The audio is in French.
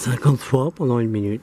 50 fois pendant une minute.